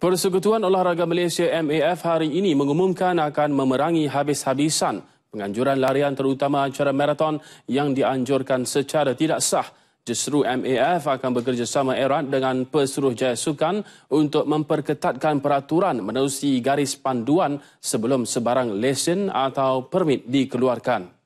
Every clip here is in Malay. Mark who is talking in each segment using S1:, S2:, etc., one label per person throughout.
S1: Persekutuan Olahraga Malaysia MAF hari ini mengumumkan akan memerangi habis-habisan penganjuran larian terutama acara maraton yang dianjurkan secara tidak sah. Justru MAF akan bekerjasama erat dengan Pesuruhjaya Sukan untuk memperketatkan peraturan menerusi garis panduan sebelum sebarang lesen atau permit dikeluarkan.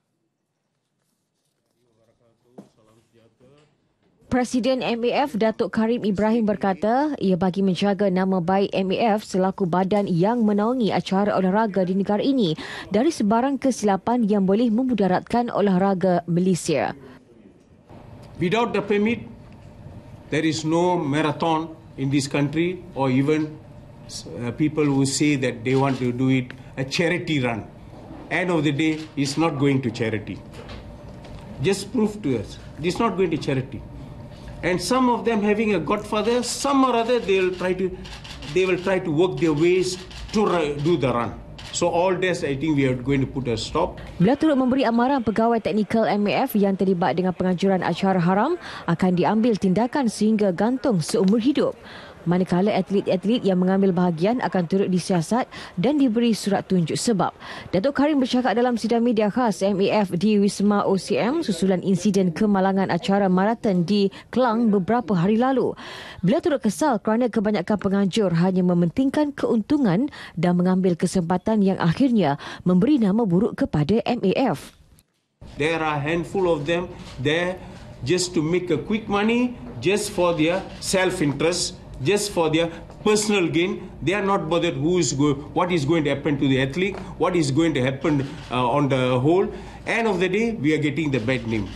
S2: Presiden MAF Datuk Karim Ibrahim berkata ia bagi menjaga nama baik MAF selaku badan yang menaungi acara olahraga di negara ini dari sebarang kesilapan yang boleh memudaratkan olahraga Malaysia.
S3: Without the permit, there is no marathon in this country or even uh, people who say that they want to do it a charity run. End of the day, it's not going to charity. Just prove to us, it's not going to charity. And some of them having a godfather, some or other they will try to they will try to work their ways to do the run. So all this I think we are going to put a stop.
S2: Beliau turut memberi amaran pegawai teknikal MAF yang terlibat dengan penganjuran acara haram akan diambil tindakan sehingga gantung seumur hidup manakala atlet-atlet yang mengambil bahagian akan turut disiasat dan diberi surat tunjuk sebab. Datuk Karim bercakap dalam sidang media khas MAF di Wisma OCM susulan insiden kemalangan acara maraton di Kelang beberapa hari lalu. Beliau turut kesal kerana kebanyakan penganjur hanya mementingkan keuntungan dan mengambil kesempatan yang akhirnya memberi nama buruk kepada MAF.
S3: There are a handful of them there just to make a quick money just for their self-interest just for their personal gain. They are not bothered who is go- what is going to happen to the athlete, what is going to happen uh, on the whole. End of the day, we are getting the bad name.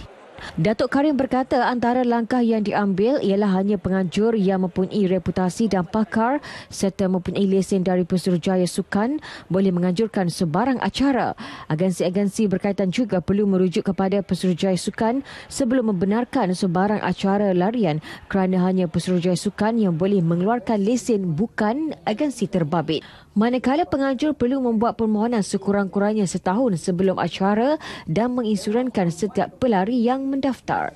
S2: Datuk Karim berkata antara langkah yang diambil ialah hanya penganjur yang mempunyai reputasi dan pakar serta mempunyai lesen dari Pesuruhjaya Sukan boleh menganjurkan sebarang acara. Agensi-agensi berkaitan juga perlu merujuk kepada Pesuruhjaya Sukan sebelum membenarkan sebarang acara larian kerana hanya Pesuruhjaya Sukan yang boleh mengeluarkan lesen bukan agensi terbabit. Manakala penganjur perlu membuat permohonan sekurang-kurangnya setahun sebelum acara dan menginsurankan setiap pelari yang mendaftar.